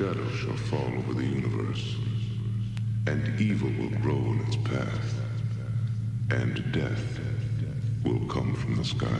shadow shall fall over the universe, and evil will grow in its path, and death will come from the skies.